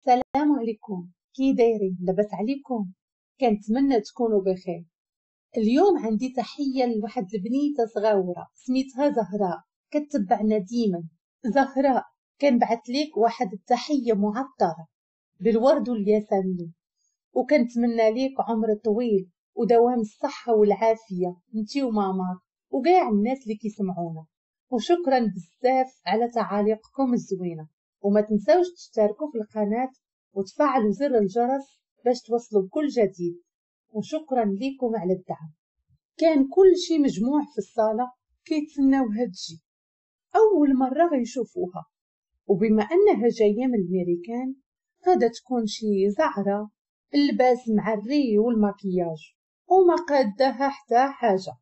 السلام عليكم. كي دايرين؟ لاباس عليكم. كنتمنى تكونوا بخير. اليوم عندي تحية لواحد البنيتة صغيرة سميتها زهراء. كتبعنا ديما. زهراء كنبعث ليك واحد التحية معطرة. بالورد والياسمين. وكنتمنى ليك عمر طويل ودوام الصحة والعافية. انتي وماماك وكاع الناس اللي كيسمعونا. وشكرا بزاف على تعاليقكم الزوينة. وما تنساوش تشتركوا في القناة وتفعلوا زر الجرس باش توصلوا بكل جديد. وشكرا لكم على الدعم. كان كل شي مجموع في الصالة كيتسناو هادشي أول مرة غيشوفوها. وبما أنها جاية من الميريكان غادا تكون شي زعرة اللباس معري والماكياج. وما قادها حتى حاجة.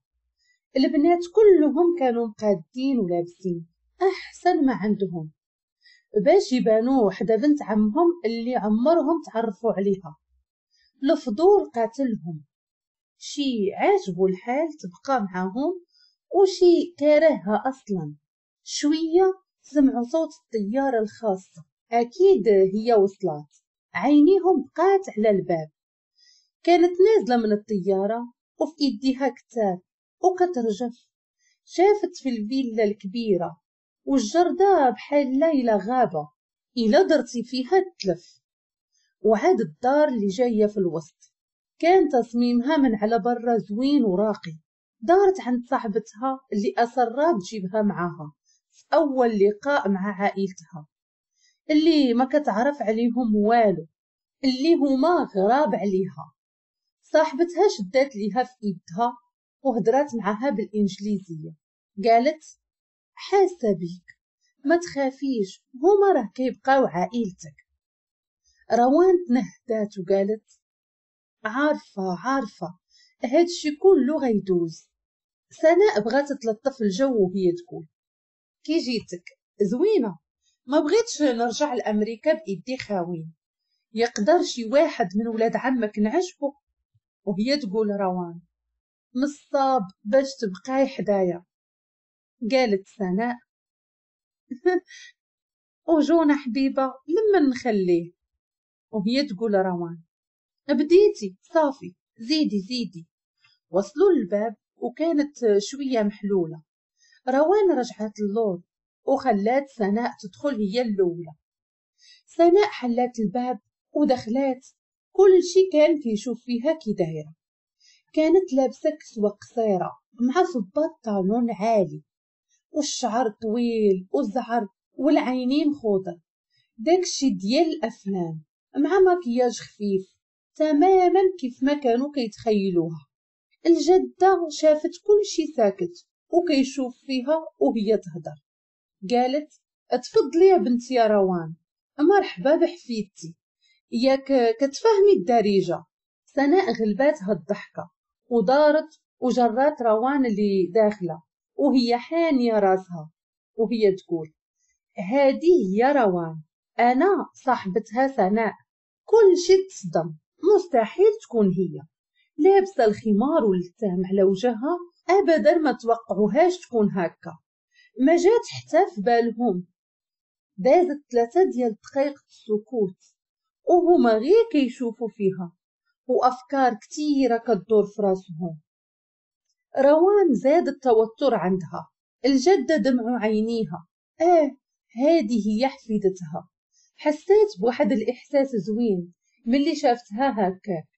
البنات كلهم كانوا مقادين ولابسين. أحسن ما عندهم. باش يبانوا وحدة بنت عمهم اللي عمرهم تعرفوا عليها. الفضول قاتلهم. شي عاجبو الحال تبقى معاهم وشي كارهها أصلا. شوية سمعوا صوت الطيارة الخاصة. أكيد هي وصلت. عينيهم بقات على الباب. كانت نازلة من الطيارة وفي إيديها كتاب وكترجف. شافت في الفيلا الكبيرة. والجردة بحال إلى غابة إلا درتي فيها تلف. وعاد الدار اللي جاية في الوسط كان تصميمها من على برا زوين وراقي. دارت عند صاحبتها اللي أصرات تجيبها معاها في أول لقاء مع عائلتها. اللي ما كتعرف عليهم والو اللي هما غراب عليها. صاحبتها شدات ليها في إيدها وهدرات معاها بالإنجليزية. قالت حاسة بيك. ما تخافيش هما راه كيبقاو عائلتك. روان تنهدات وقالت عارفة عارفة هادشي كله غيدوز. سناء بغات تلطف الجو وهي تقول كي جيتك زوينة. ما بغيتش نرجع لأمريكا بإيدي خاوين يقدر شي واحد من ولاد عمك نعجبه وهي تقول روان نصاب باش تبقاي حدايا. قالت سناء. وجونا حبيبة لما نخليه؟ وهي تقول روان بديتي صافي زيدي زيدي. وصلوا للباب وكانت شوية محلولة. روان رجعت اللور وخلات سناء تدخل هي الأولى. سناء حلات الباب ودخلات كل شي كان كيشوف فيها كي دايرة. كانت لابسة كسوة قصيرة مع صباط طالون عالي. والشعر طويل والزعر والعينين خضر داكشي ديال الأفلام. مع مكياج خفيف. تماما كيف ما كانوا كيتخيلوها. الجدة شافت كل شي ساكت وكيشوف فيها وهي تهدر. قالت تفضلي يا بنتي يا روان. مرحبا بحفيدتي. ياك كتفهمي الدارجة. سناء غلباتها الضحكة. ودارت وجرات روان اللي داخلة وهي حانية راسها وهي تقول هذه هي روان أنا صاحبتها سناء كل شي تصدم مستحيل تكون هي. لابسة الخمار والتام على وجهها أبدا ما توقعوهاش تكون هكا. ما جات حتى في بالهم. دازت ثلاثة ديال دقايق السكوت وهما غير كيشوفوا فيها وأفكار كتيرة كتدور في راسهم. روان زاد التوتر عندها. الجدة دمعوا عينيها. آه هذه هي حفيدتها حسيت بواحد الإحساس زوين ملي شافتها هكاك.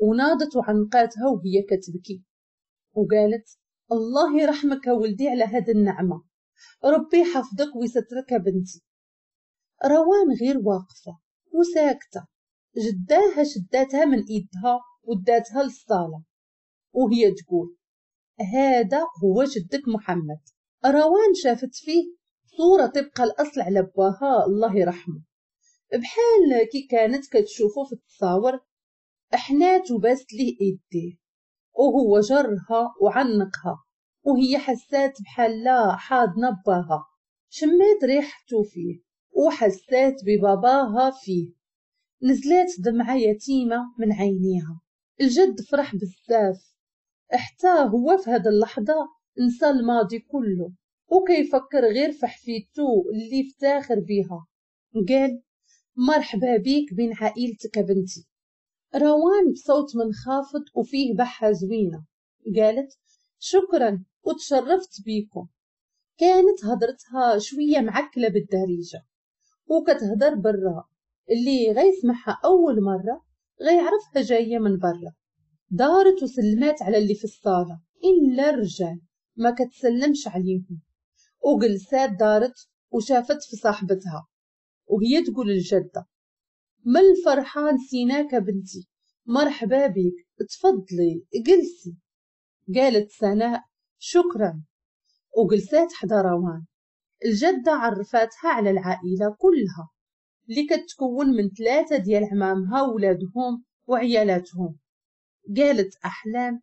وناضت وعنقاتها وهي كتبكي. وقالت الله يرحمك ولدي على هاد النعمة. ربي يحفظك ويسترك بنتي. روان غير واقفة وساكتة. جداها شداتها من إيدها وداتها للصالة. وهي تقول هذا هو جدك محمد. روان شافت فيه صورة تبقى الأصل على بواها الله يرحمه. بحال كي كانت كتشوفو في التصاور حنات وباست ليه ايديه وهو جرها وعنقها وهي حسات بحال لا حاضنة باها شميت ريحته فيه وحسات بباباها فيه. نزلات دمعة يتيمة من عينيها. الجد فرح بزاف. حتى هو في هاد اللحظة نسى الماضي كله. وكيفكر غير في حفيدتو اللي افتاخر بيها. قال مرحبا بيك بين عائلتك بنتي. روان بصوت منخافض وفيه بحة زوينة. قالت شكرا وتشرفت بيكم. كانت هضرتها شوية معكلة بالدارجة. وكتهدر برا اللي غيسمعها أول مرة غيعرفها جاية من برا. دارت وسلمات على اللي في الصالة. إلا الرجال ما كتسلمش عليهم. وجلسات دارت وشافت في صاحبتها وهي تقول الجدة ما الفرحان سيناك بنتي؟ مرحبا بك تفضلي جلسي. قالت سناء شكرا. وجلسات حدا روان الجدة عرفاتها على العائلة كلها اللي كتكون من ثلاثة ديال عمامها وولادهم وعيالاتهم. قالت أحلام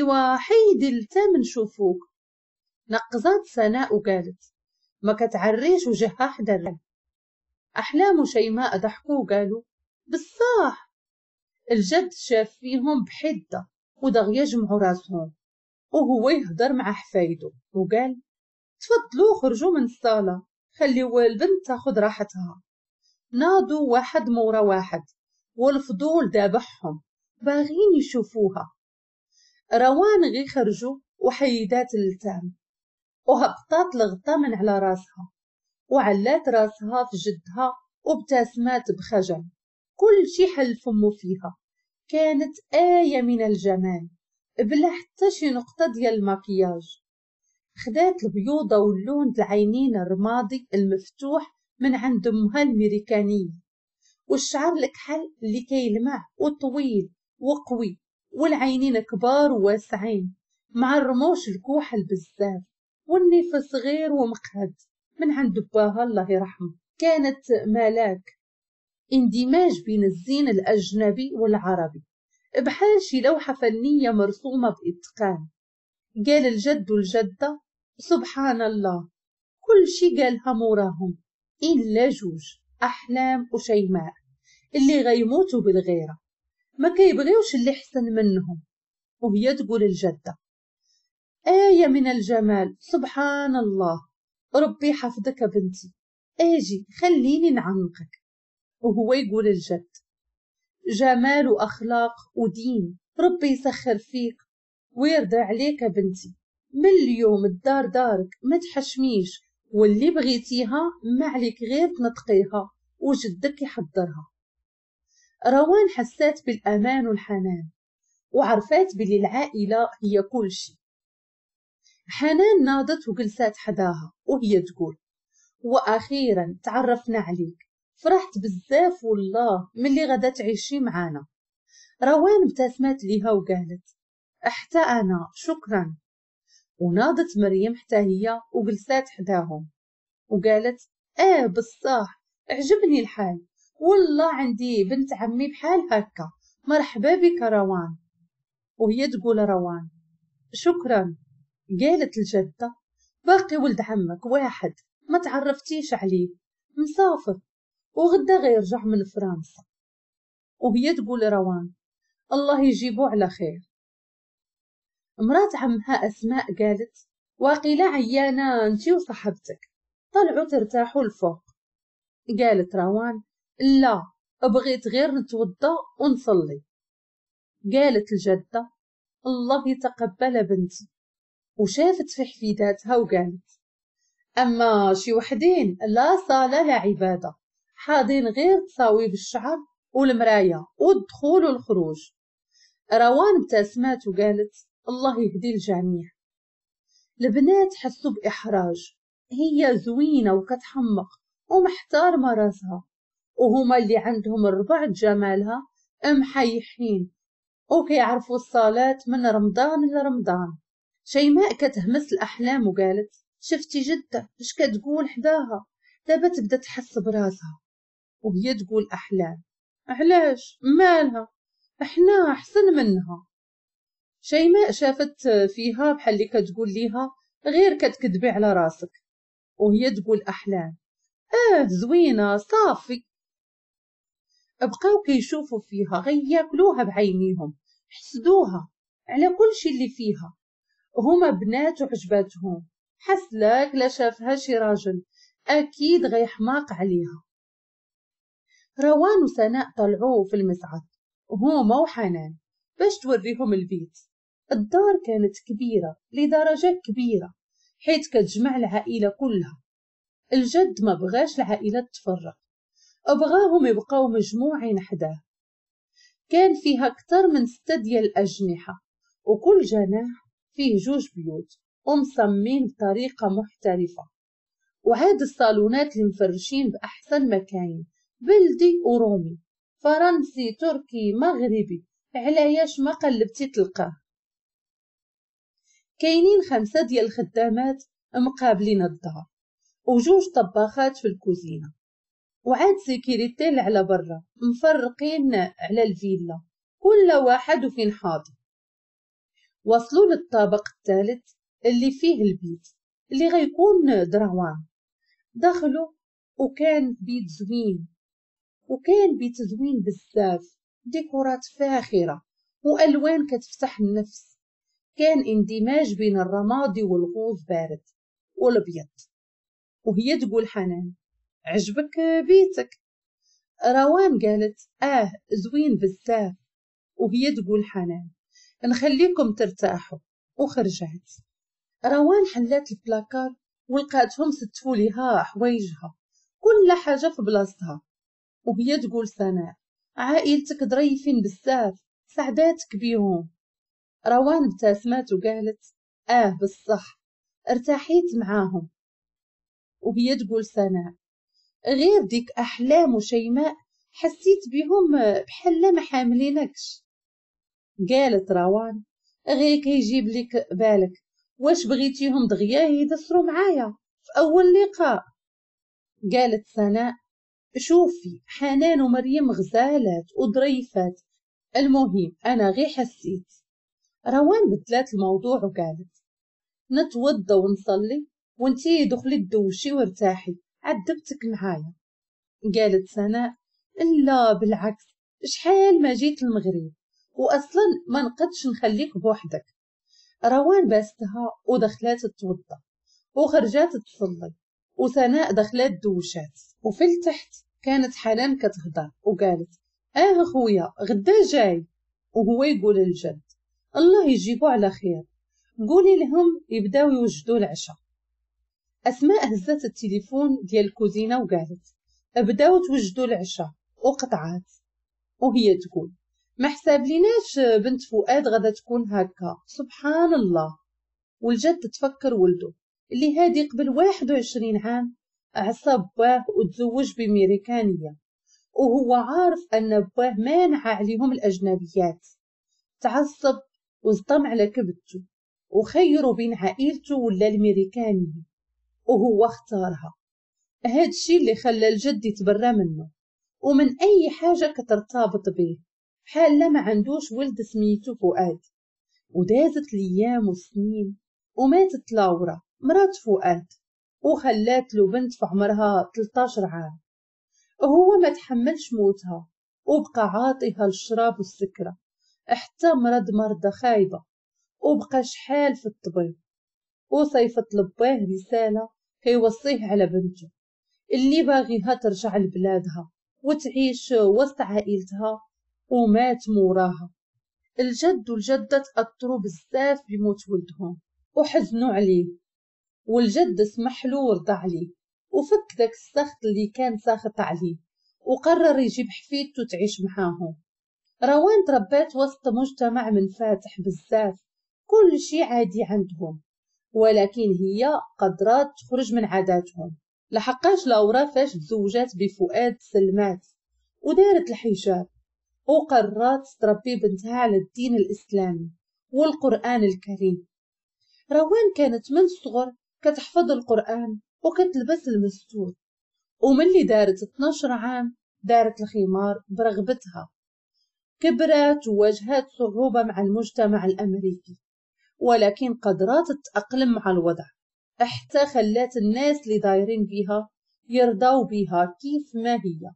إوا حيدي التام نشوفوك نقزات سناء وقالت ما كتعريش وجهها حدا أحلام وشيماء ضحكوا وقالوا بالصح الجد شاف فيهم بحدة ودغيا يجمعوا راسهم وهو يهدر مع حفايده. وقال تفضلوا خرجوا من الصالة خليوا البنت تاخد راحتها. ناضوا واحد مورا واحد والفضول دابحهم. باغين يشوفوها. روان غي خرجوا وحيدات التام وهبطات الغطا من على راسها وعلات راسها في جدها وابتسمات بخجل. كل شي حل فمو فيها. كانت آية من الجمال بلا حتى شي نقطة ديال المكياج. خدات البيوضة واللون العينين الرمادي المفتوح من عند أمها الميريكانية والشعر الكحل اللي كيلمع وطويل وقوي والعينين كبار وواسعين مع الرموش الكوحل بزاف والنيف صغير ومقهد من عند باها الله يرحمه. كانت ملاك اندماج بين الزين الأجنبي والعربي بحال شي لوحة فنية مرسومة بإتقان. قال الجد والجدة سبحان الله كل شي قالها موراهم إلا جوج أحلام وشيماء اللي غيموتوا بالغيرة. ما كيبغيوش اللي حسن منهم. وهي تقول الجدة آية من الجمال سبحان الله. ربي حفظك بنتي. آجي خليني نعنقك وهو يقول الجد جمال وأخلاق ودين. ربي يسخر فيك ويرضى عليك بنتي. من اليوم الدار دارك ما تحشميش واللي بغيتيها ما عليك غير تنطقيها وجدك يحضرها. روان حسات بالأمان والحنان وعرفات بلي العائلة هي كل شي حنان ناضت وجلسات حداها وهي تقول وأخيرا تعرفنا عليك فرحت بزاف والله ملي غدا تعيشي معانا. روان ابتسمت ليها وقالت حتى أنا شكرا. وناضت مريم حتى هي وجلسات حداهم وقالت آه بالصح عجبني الحال. والله عندي بنت عمي بحال هكا. مرحبا بك روان. وهي تقول روان شكرا. قالت الجدة باقي ولد عمك واحد ما تعرفتيش عليه. مسافر. وغدا غيرجع من فرنسا. وهي تقول روان الله يجيبو على خير. مرات عمها أسماء قالت واقيلا عيانة انتي وصاحبتك. طلعوا ترتاحوا الفوق. قالت روان لا بغيت غير نتوضا ونصلي. قالت الجدة الله يتقبل بنتي. وشافت في حفيداتها وقالت أما شي وحدين لا صلاة لا عبادة حاضين غير تصاويب الشعر والمراية والدخول والخروج. روان ابتسمات وقالت الله يهدي الجميع. البنات حسوا بإحراج. هي زوينة وكتحمق ومحتارمة راسها. وهما اللي عندهم الربع جمالها محيحين وكيعرفوا الصلاة من رمضان لرمضان شيماء كتهمس الأحلام وقالت شفتي جدة اش كتقول حداها؟ دابا تبدا تحس براسها. وهي تقول أحلام. علاش؟ مالها؟ إحنا أحسن منها. شيماء شافت فيها بحال اللي كتقول ليها غير كتكذبي على راسك. وهي تقول أحلام. آه زوينة صافي. بقاو كيشوفوا فيها غياكلوها بعينيهم حسدوها على كل شي اللي فيها. هما بنات وعجباتهم. حسلاك لا شافها شي راجل. أكيد غيحماق عليها. روان وسناء طلعوا في المسعد. هما وحنان. باش توريهم البيت. الدار كانت كبيرة لدرجة كبيرة حيث كتجمع العائلة كلها. الجد ما بغاش العائلة تفرق أبغاهم يبقاو مجموعين حداة. كان فيها أكثر من ستة ديال الأجنحة وكل جناح فيه جوج بيوت ومصممين بطريقة محترفة. وعاد الصالونات اللي مفرشين بأحسن مكاين بلدي ورومي فرنسي تركي مغربي علاياش ما قلبتي تلقاه. كاينين خمسة ديال الخدامات مقابلين الدار وجوج طباخات في الكوزينة. وعاد سيكيريتي اللي على برا مفرقين على الفيلا كل واحد وفين حاضر. وصلوا للطابق الثالث اللي فيه البيت اللي غيكون دروان دخلوا وكان بيت زوين وكان بيت زوين بزاف ديكورات فاخرة وألوان كتفتح النفس. كان اندماج بين الرمادي والغوص بارد والأبيض. وهي تقول حنان عجبك بيتك؟ روان قالت آه زوين بزاف. وهي تقول حنان نخليكم ترتاحوا. وخرجت. روان حلات البلاكار ولقاتهم ستفوا ليها حوايجها. كل حاجة في بلاصتها. وهي تقول سناء عائلتك ظريفين بزاف. سعداتك بيهم. روان ابتسمت وقالت آه بالصح. ارتاحيت معاهم. وهي تقول سناء غير ديك أحلام وشيماء حسيت بهم بحال ما حاملينكش قالت روان غير كيجيب لك بالك واش بغيتيهم دغيا يدسروا معايا في أول لقاء؟ قالت سناء شوفي حنان ومريم غزالات وظريفات المهم أنا غير حسيت. روان بدلات الموضوع وقالت نتوضى ونصلي وانتي دخلي تدوشي وارتاحي. عدبتك معايا قالت سناء لا بالعكس شحال ما جيت المغرب واصلا ما نقدش نخليك بوحدك. روان باستها ودخلات تتوضا وخرجات تصلي وسناء دخلات دوشات. وفي التحت كانت حنان كتهضر وقالت آه خويا غدا جاي. وهو يقول الجد الله يجيبو على خير. قولي لهم يبداو يوجدوا العشاء. أسماء هزت التليفون ديال الكوزينة وقالت بداو توجدوا العشاء. وقطعات وهي تقول ما حساب ليناش بنت فؤاد غدا تكون هكا. سبحان الله. والجد تفكر ولده اللي هادي قبل واحد وعشرين عام عصى باه وتزوج بميريكانية وهو عارف أن باه مانع عليهم الأجنبيات. تعصب وصدم على كبدته وخيروا بين عائلته ولا الميريكانية وهو اختارها هاد الشي اللي خلى الجد يتبرى منه. ومن أي حاجة كترتبط به. بحال ما عندوش ولد سميتو فؤاد. ودازت الأيام والسنين وماتت لاورا مرات فؤاد. وخلات له بنت في عمرها 13 عام. هو ما تحملش موتها وبقى عاطيها الشراب والسكرة. حتى مرض مرضى خايبة. وبقى شحال في الطبيب. وصيفط لباه رسالة كيوصيه على بنته. اللي باغيها ترجع لبلادها وتعيش وسط عائلتها ومات موراها. الجد والجدة تأثروا بزاف بموت ولدهم وحزنوا عليه. والجد سمحلو ورضى عليه وفك داك السخط اللي كان ساخط عليه وقرر يجيب حفيدته تعيش معاهم. روان تربات وسط مجتمع منفتح بزاف. كل شي عادي عندهم. ولكن هي قدرات تخرج من عاداتهم. لحقاش لاورا فاش تزوجات بفؤاد سلمات ودارت الحجاب وقررت تربي بنتها على الدين الإسلامي والقرآن الكريم. روان كانت من الصغر كتحفظ القرآن وكتلبس المستور وملي دارت 12 عام دارت الخمار برغبتها. كبرت وواجهت صعوبة مع المجتمع الأمريكي. ولكن قدرات تتأقلم مع الوضع. حتى خلات الناس اللي دايرين بيها يرضاو بيها كيف ما هي.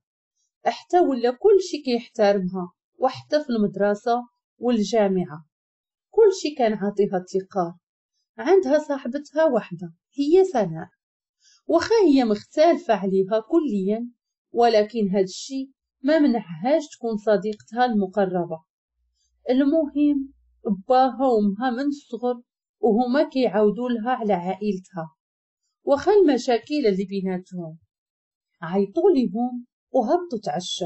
حتى ولا كل شي كيحترمها وحتى في المدرسة والجامعة. كل شي كان عاطيها اتقار عندها صاحبتها وحدة هي سناء. وخا هي مختلفة عليها كليا ولكن هاد الشي ما منعهاش تكون صديقتها المقربة. المهم باها وامها من الصغر وهما كيعاودوا لها على عائلتها. وخا المشاكل اللي بيناتهم. عيطوا ليهم وهبطوا تعشى.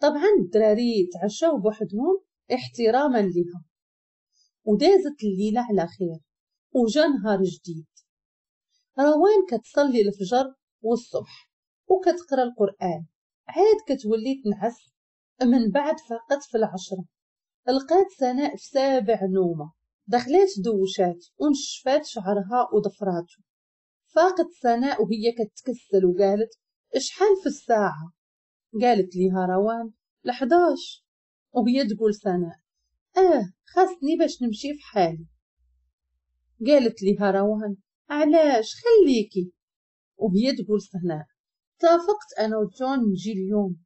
طبعا الدراري تعشاو بوحدهم احتراما لها ودازت الليلة على خير. وجا نهار جديد. روان كتصلي الفجر والصبح وكتقرأ القرآن. عاد كتولي تنعس من بعد فقط في العشرة. لقات سناء في سابع نومة. دخلات دوشات ونشفات شعرها وضفراتو فاقت سناء وهي كتكسل وقالت اشحال في الساعة؟ قالت ليها روان لحداش؟ وهي تقول سناء آه خاصني باش نمشي في حالي. قالت ليها روان علاش؟ خليكي. وهي تقول سناء اتفقت أنا وجون نجي اليوم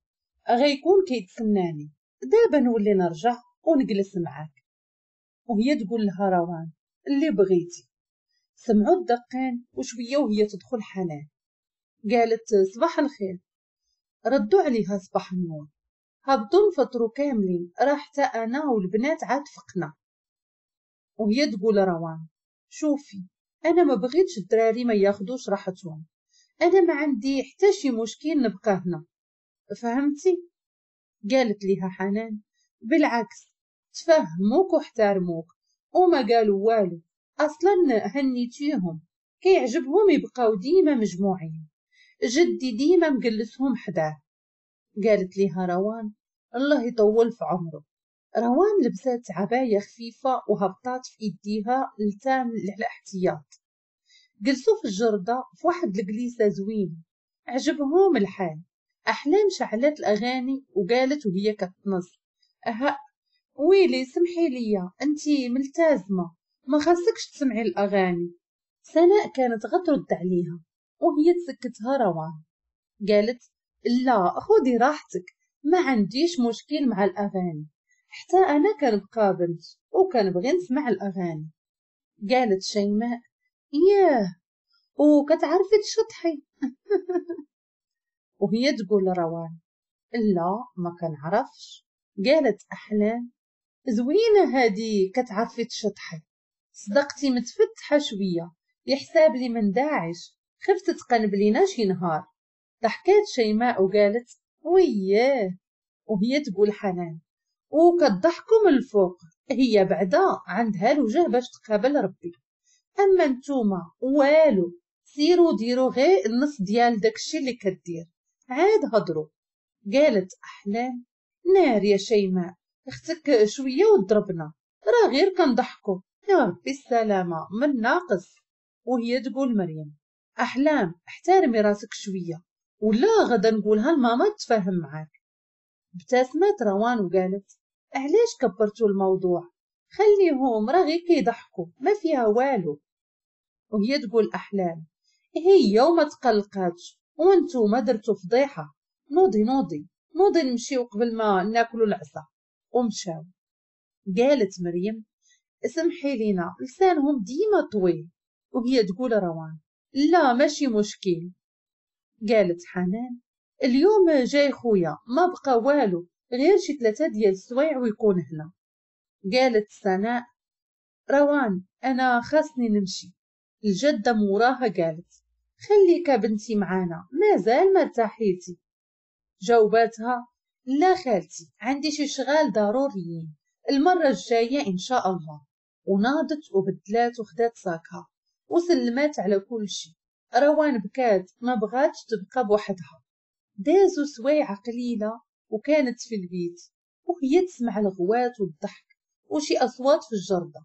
غيكون كيتسناني دابا نولي نرجع. ونجلس معاك. وهي تقول لها روان اللي بغيتي. سمعوا الدقان وشوية وهي تدخل حنان. قالت صباح الخير. ردوا عليها صباح النور. هبطوا نفطروا كاملين راه حتى أنا والبنات عاد فقنا. وهي تقول روان شوفي أنا ما بغيتش الدراري ما ياخدوش راحتهم. أنا ما عندي حتى شي مشكل نبقى هنا. فهمتي؟ قالت ليها حنان. بالعكس تفهموك واحترموك. وما قالوا والو. أصلا هنيتيهم كيعجبهم يبقاو ديما مجموعين. جدي ديما مجلسهم حداه. قالت ليها روان الله يطول في عمره. روان لبسات عباية خفيفة وهبطات في إيديها لتام الاحتياط. جلسوا في الجردة في واحد الجليسة زوين. عجبهم الحال. أحلام شعلت الأغاني وقالت وهي كتنص. ويلي سمحي ليا أنتي ملتزمة. ما خاصكش تسمعي الأغاني. سناء كانت غترد عليها وهي تسكتها روان قالت لا خذي راحتك ما عنديش مشكل مع الأغاني. حتى أنا كنتقابلت وكنبغي نسمع الأغاني. قالت شيماء ياه وكتعرفي تشطحي. وهي تقول لروان لا ما كنعرفش. قالت أحلام زوينة هادي كتعرفي تشطحي صدقتي متفتحة شوية يحساب لي من داعش خفت تقلب لينا شي نهار ضحكات شيماء وقالت وياه وهي تقول حنان. وكتضحكوا من الفوق هي بعدا عندها الوجه باش تقابل ربي. أما نتوما والو سيروا ديروا غير النص ديال داكشي اللي كدير. عاد هضروا قالت احلام نار يا شيماء أختك شوية وضربنا. راه غير كنضحكوا يا ربي السلامة من ناقص؟ وهي تقول مريم أحلام احترمي راسك شوية. ولا غدا نقولها لماما تفاهم معاك. ابتسمت روان وقالت علاش كبرتوا الموضوع؟ خليهم راه غير كيضحكوا ما فيها والو. وهي تقول أحلام هي وما تقلقاتش. وأنتو ما درتو فضيحة. نوضي نوضي. نوضي نمشيو قبل ما ناكلو العصا. ومشاو. قالت مريم سمحي لينا لسانهم ديما طويل وهي تقول روان لا ماشي مشكل. قالت حنان اليوم جاي خويا ما بقى والو غير شي ثلاثة ديال السوايع ويكون هنا. قالت سناء روان أنا خاصني نمشي. الجدة موراها قالت خليك بنتي معانا مازال ما ارتاحيتي جاوباتها لا خالتي عندي شي شغال ضروريين المرة الجاية إن شاء الله. وناضت وبدلات وخدات ساكها وسلمات على كل شي. روان بكات ما بغاتش تبقى بوحدها. دازوا سوايع قليلة وكانت في البيت. وهي تسمع الغوات والضحك وشي أصوات في الجردة.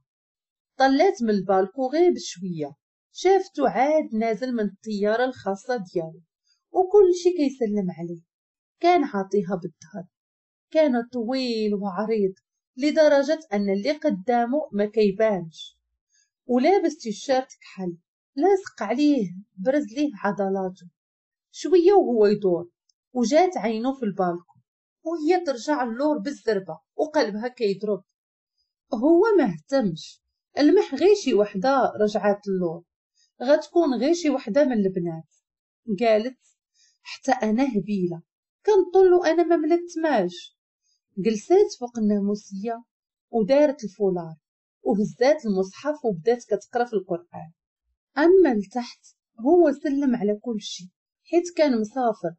طلات من البالكو غير بشوية. شافتو عاد نازل من الطيارة الخاصة ديالو. وكل شي كيسلم عليه. كان عاطيها بالظهر كان طويل وعريض لدرجة أن اللي قدامه ما كيبانش. ولابس تيشيرت كحل لاصق عليه برز ليه عضلاته. شوية وهو يدور وجات عينه في البالكو وهي ترجع اللور بالزربة وقلبها كيضرب. هو ما اهتمش المح غير شي وحدة رجعت اللور. غتكون غير شي وحدة من البنات. قالت حتى أنا هبيلة. كنطلو أنا ما ملتماش جلسات فوق الناموسية ودارت الفولار وهزات المصحف وبدات كتقرأ في القرآن. أما لتحت هو سلم على كل شيء حيت كان مسافر.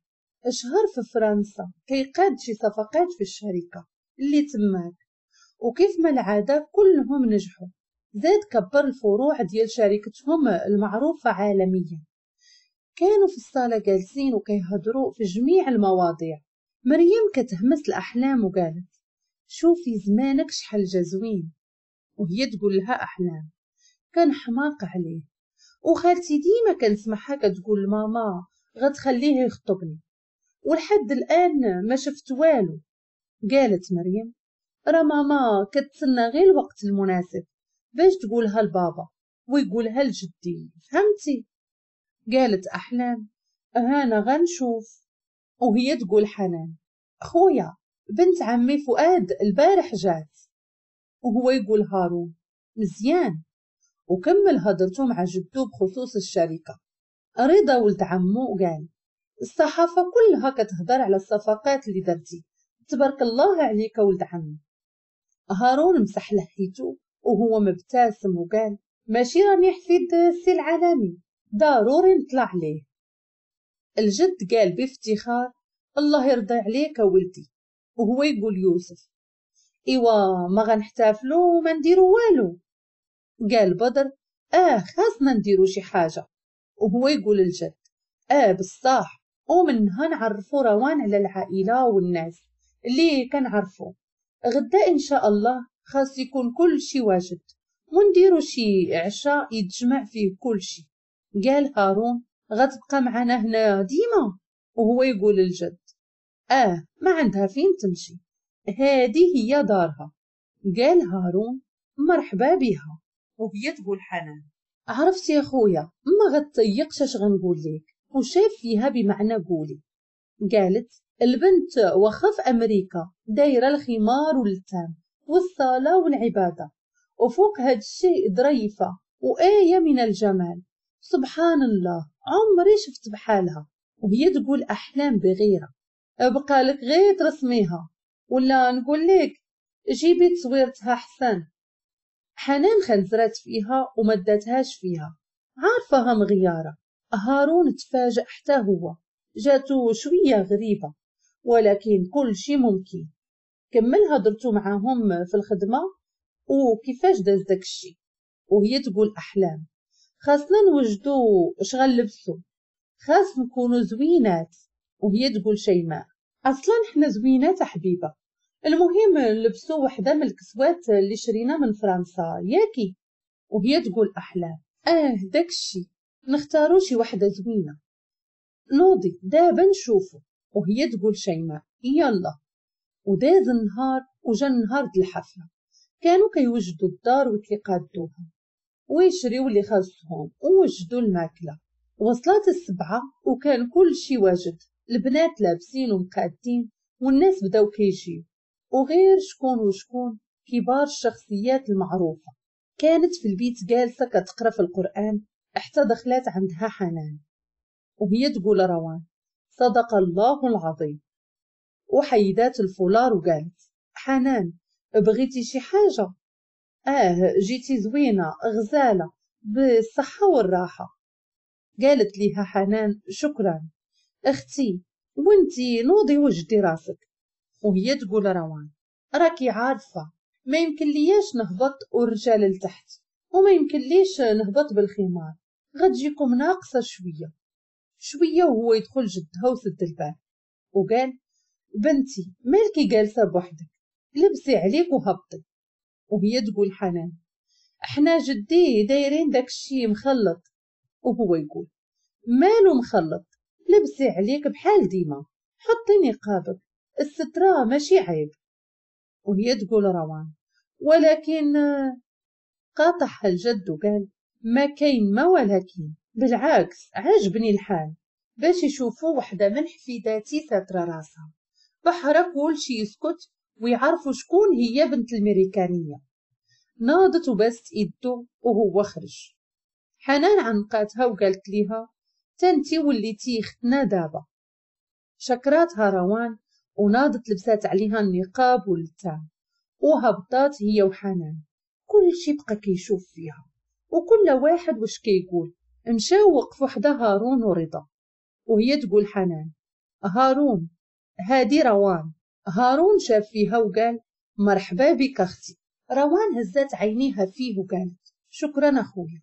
شهر في فرنسا كيقاد شي صفقات في الشركة اللي تماك. وكيف ما العادة كلهم نجحوا. زاد كبر الفروع ديال شركتهم المعروفة عالميا. كانوا في الصالة جالسين وكيهضروا في جميع المواضيع. مريم كتهمس الأحلام وقالت شوفي زمانك شحال جزوين. وهي تقول لها أحلام. كان حماق عليه. وخالتي ديما كنسمعها كتقول لماما غتخليه يخطبني. ولحد الآن ما شفت والو. قالت مريم راه ماما كتسنى غير الوقت المناسب. باش تقولها لبابا ويقولها لجدي فهمتي؟ قالت أحلام هانا غنشوف. وهي تقول حنان خويا بنت عمي فؤاد البارح جات. وهو يقول هارون مزيان. وكمل هضرته مع جدو بخصوص الشركة. رضا ولد عمو قال الصحافة كلها كتهضر على الصفقات اللي درتي. تبارك الله عليك ولد عمي. هارون مسح لحيته وهو مبتسم وقال ماشي راني حفيد السي العالمي. ضروري نطلع ليه الجد قال بافتخار الله يرضي عليك ولدي. وهو يقول يوسف إيوا ما غنحتافلو وما نديرو والو. قال بدر آه خاصنا نديرو شي حاجة. وهو يقول الجد آه بصح. ومنها نعرفو روان على العائلة والناس اللي كنعرفو غدا إن شاء الله خاص يكون كل شي واجد. ونديرو شي عشاء يتجمع فيه كل شي. قال هارون غتبقى معنا هنا ديما؟ وهو يقول الجد آه ما عندها فين تمشي هذه هي دارها. قال هارون مرحبا بها. وهي تقول حنان عرفت يا خويا ما غتطيقش اش غنقول لك وشاف فيها بمعنى قولي. قالت البنت واخا في أمريكا دايرة الخمار والتام والصلاه والعبادة وفوق هاد الشيء ظريفة وآية من الجمال سبحان الله عمري شفت بحالها وهي تقول أحلام بغيرة. بقالك غير ترسميها ولا نقول لك جيبي تصويرتها حسن حنان خنزرات فيها وما داتهاش فيها. عارفها مغيارة. هارون تفاجأ حتى هو. جاتو شوية غريبة ولكن كل شي ممكن. كمل هضرتو معاهم في الخدمة وكيفاش داز داكشي وهي تقول أحلام. خاصنا نوجدو اش غنلبسو. خاص نكونو زوينات وهي تقول شيماء أصلا حنا زوينات حبيبة. المهم نلبسو وحدة من الكسوات اللي شرينا من فرنسا ياكي. وهي تقول احلام آه داكشي نختارو شي وحدة زوينة. نوضي دابا نشوفو. وهي تقول شيماء يلا. وداز النهار وجا النهار د الحفلة. كانوا كيوجدوا الدار وكيقادوها ويشريو اللي خاصهم؟ ووجدوا الماكلة؟ وصلات السبعة وكان كل شي واجد. البنات لابسين ومقادين والناس بداو كيجيو. وغير شكون وشكون كبار الشخصيات المعروفة. كانت في البيت جالسة كتقرأ في القرآن حتى دخلت عندها حنان. وهي تقول روان صدق الله العظيم. وحيدات الفولار وقالت حنان بغيتي شي حاجة؟ آه جيتي زوينة غزالة بالصحة والراحة. قالت ليها حنان شكرا. أختي وإنتي نوضي وجدي راسك وهي تقول روان راكي عارفة ما يمكن لياش نهبط والرجال لتحت وما يمكن ليش نهبط بالخمار. غتجيكم ناقصة شوية. شوية وهو يدخل جدها وسد الباب وقال بنتي مالكي جالسة بوحدك لبسي عليك وهبطي. وهي تقول حنان إحنا جدي دايرين داك الشي مخلط وهو يقول مالو مخلط؟ لبسي عليك بحال ديما حطي نقابك السترة ماشي عيب. وهي تقول روان ولكن قاطعها الجد وقال ما كاين ما ولكن بالعكس عجبني الحال باش يشوفوا وحدة من حفيداتي ساترة راسها بحرك كلشي يسكت ويعرفوا شكون هي بنت الميريكانية ناضت وبست إيدو وهو خرج. حنان عنقاتها وقالت ليها تنتي وليتي اختنا دابا. شكراتها روان وناضت لبسات عليها النقاب والتام وهبطات هي وحنان. كل شي بقى كيشوف فيها. وكل واحد وش كيقول. مشاو وقفوا حدا هارون ورضا. وهي تقول حنان هارون هادي روان. هارون شاف فيها وقال مرحبا بك أختي. روان هزت عينيها فيه وقالت شكرا أخويا.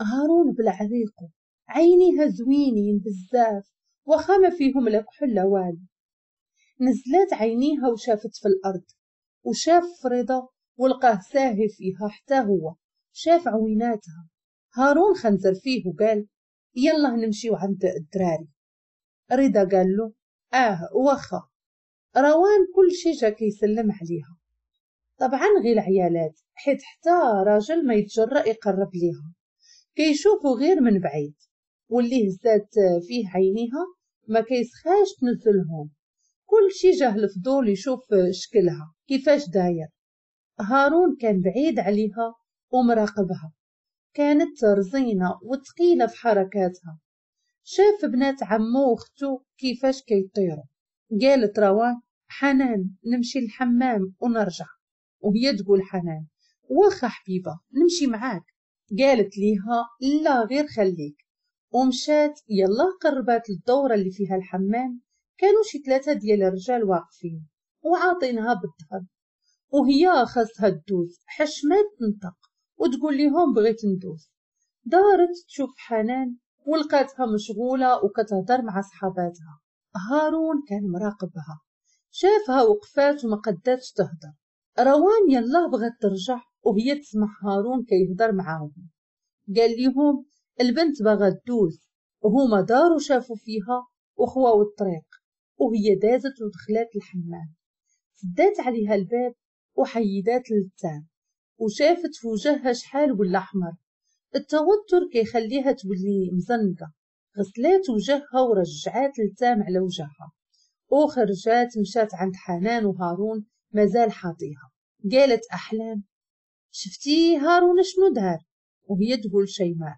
هارون بالعريقو عينيها زوينين بزاف وخا ما فيهم لا كحل والو نزلات عينيها وشافت في الأرض وشاف رضا ولقاه ساهي فيها حتى هو شاف عويناتها. هارون خنزر فيه وقال يلا نمشيو عند الدراري. رضا قال له آه وخا. روان كل شي جا كيسلم عليها. طبعا غير العيالات حيت حتى راجل ما يتجرأ يقرب ليها. كيشوفوا غير من بعيد واللي هزات فيه عينيها ما كيسخاش تنزلهم. كل شي جاه الفضول يشوف شكلها كيفاش داير. هارون كان بعيد عليها ومراقبها. كانت رزينة وثقيلة في حركاتها. شاف بنات عمو وختو كيفاش كيطيروا. قالت روان حنان نمشي الحمام ونرجع. وهي تقول حنان واخا حبيبة نمشي معاك. قالت ليها لا غير خليك. ومشات يلا قربات الدورة اللي فيها الحمام. كانوا شي ثلاثة ديال الرجال واقفين وعاطينها بالظهر وهي خاصها تدوز حشمات تنطق وتقول ليهم بغيت ندوز. دارت تشوف حنان ولقاتها مشغولة وكتهضر مع صحاباتها. هارون كان مراقبها. شافها وقفات وما قداتش تهضر روان يلا بغات ترجع وهي تسمع هارون كيهضر معاهم. قال ليهم البنت باغا تدوز وهما داروا شافوا فيها وخواو الطريق وهي دازت ودخلات الحمام. سدات عليها الباب وحيدات للتام وشافت في وجهها شحال ولا أحمر. التوتر كيخليها تولي مزنقة. غسلات وجهها ورجعات التام على وجهها. وخرجات مشات عند حنان وهارون مازال حاطيها. قالت أحلام شفتي هارون شنو دار؟ وهي تقول شيماء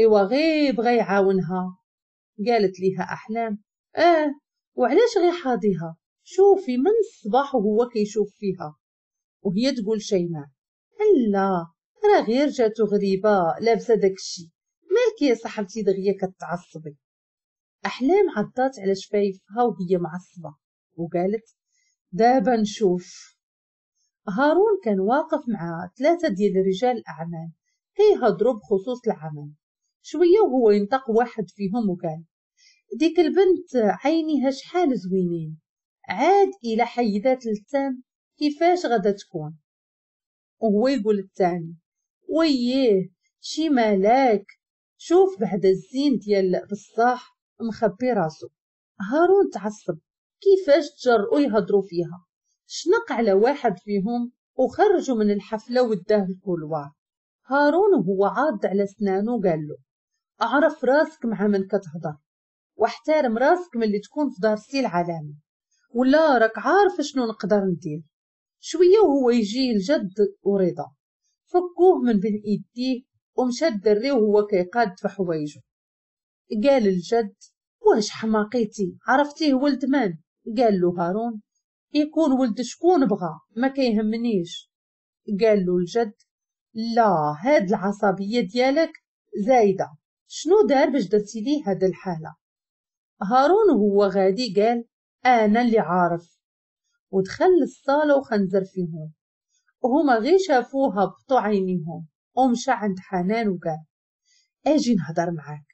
إوا غي بغى يعاونها قالت ليها أحلام آه وعلاش غي حاضيها؟ شوفي من الصباح وهو كيشوف فيها. وهي تقول شيماء لا راه غير جاتو غريبة لابسة داكشي مالك يا صاحبتي دغيا كتعصبي. أحلام عضات على شفايفها وهي معصبة. وقالت دابا نشوف. هارون كان واقف مع ثلاثة ديال رجال الأعمال. كيهضروا بخصوص العمل. شوية وهو ينطق واحد فيهم وقال ديك البنت عينيها شحال زوينين. عاد إلى حيدات التام كيفاش غادا تكون؟ وهو يقول الثاني وييه شي ملاك. شوف بعد الزين ديال بصاح مخبي راسو. هارون تعصب. كيفاش تجرؤوا يهضروا فيها؟ شنق على واحد فيهم وخرجوا من الحفلة وداه الكولوار. هارون وهو عاض على سنانو قال له أعرف راسك مع من كتهضر واحترم راسك ملي تكون في دار سي العالمي ولا راك عارف شنو نقدر ندير. شوية وهو يجي الجد ورضا. فكوه من بين إيديه ومشى الدري وهو كيقاد في حوايجو. قال الجد واش حماقيتي؟ عرفتيه ولد من؟ قال له هارون يكون ولد شكون بغى ما كيهمنيش. قال له الجد لا هاد العصبية ديالك زايدة. شنو دار باش درتي ليه هاد الحالة؟ هارون وهو غادي قال أنا اللي عارف. ودخل للصالة وخنزر فيهم. وهما غير شافوها بطو عينيهم ومشى عند حنان وقال أجي نهضر معاك.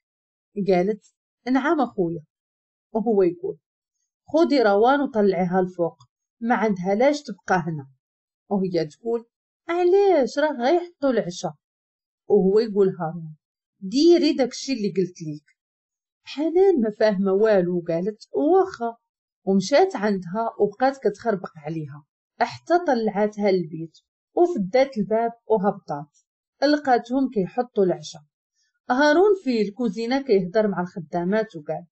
قالت نعم أخويا. وهو يقول خذي روان وطلعيها الفوق ما عندها لاش تبقى هنا. وهي تقول علاش؟ راه غيحطوا العشاء. وهو يقول هارون ديري داكشي اللي قلت ليك. حنان ما فاهمة والو وقالت واخا. ومشات عندها وبقات كتخربق عليها حتى طلعاتها البيت وفدات الباب وهبطات. لقاتهم كيحطوا العشاء. هارون في الكوزينة كيهضر مع الخدامات وقال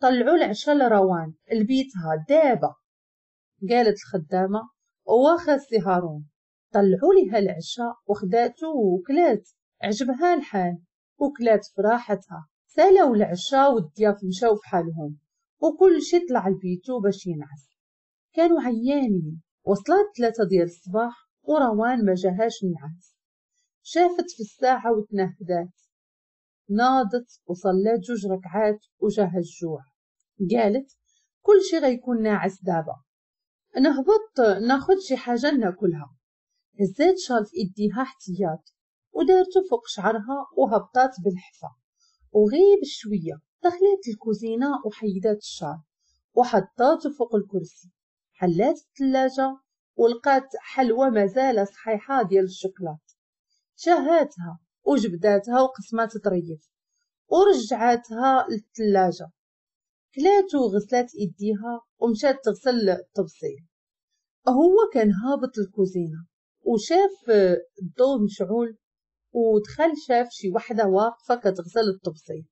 طلعوا العشاء لروان لبيتها دابا قالت الخدامة واخا سي هارون طلعوا ليها العشاء وخداتو وكلات عجبها الحال وكلات في راحتها سالوا العشاء والضياف مشاو في حالهم وكل شي طلع لبيتو باش ينعس. كانوا عيانين وصلت ثلاثة ديال الصباح وروان ما جاهاش النعاس شافت في الساعة وتنهدات. ناضت وصلات جوج ركعات وجاها الجوع. قالت كل شي غيكون ناعس دابا. نهبط ناخد شي حاجة ناكلها. هزات شال في إيديها احتياط ودارته فوق شعرها وهبطات بالحفا. وغيب شوية دخلت الكوزينة وحيدات الشال وحطاته فوق الكرسي. حلات الثلاجة ولقات حلوى مازال صحيحة ديال الشوكولات. شاهاتها وجبداتها وقسمات طريف ورجعاتها للثلاجة كلات وغسلات إيديها ومشات تغسل الطبسيل هو كان هابط الكوزينة وشاف الضوء مشعول ودخل شاف شي وحدة واقفة كتغسل الطبسيل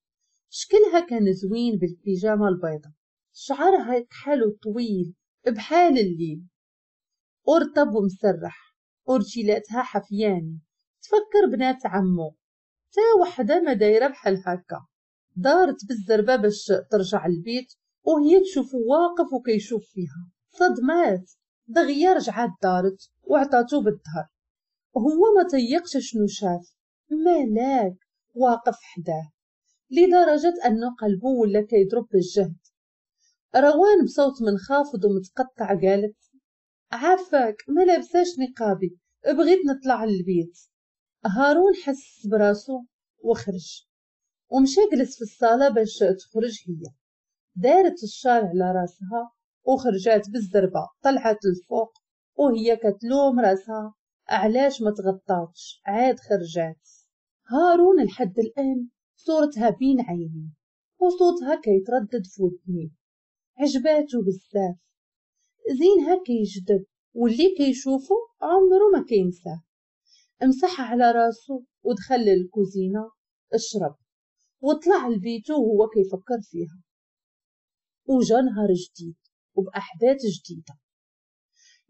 شكلها كان زوين بالبيجامة البيضة شعرها كحل طويل بحال الليل. ورطب ومسرح. ورجيلاتها حفياني. تفكر بنات عمو. تا وحدة ما دايرة بحال هكا. دارت بالزربة باش ترجع البيت وهي تشوفو واقف وكيشوف فيها. صدمات. دغيا رجعات دارت وعطاتو بالظهر هو ما طيقش شنو شاف. ملاك. واقف حداه. لدرجة أنه قلبه ولا كيضرب بالجهد. روان بصوت منخافض ومتقطع قالت عافاك ما لابساش نقابي. بغيت نطلع للبيت. هارون حس براسو وخرج. ومشى جلس في الصالة باش تخرج هي. دارت الشال على راسها وخرجات بالزربة طلعت للفوق وهي كتلوم راسها. علاش ما تغطاتش؟ عاد خرجات. هارون لحد الآن صورتها بين عيني وصوتها كيتردد في ودني. عجباتو بزاف. زينها كيجدد واللي كيشوفو عمرو ما كينساه. مسح على راسو ودخل للكوزينة اشرب. وطلع لبيتو وهو كيفكر فيها. وجا نهار جديد وبأحداث جديدة.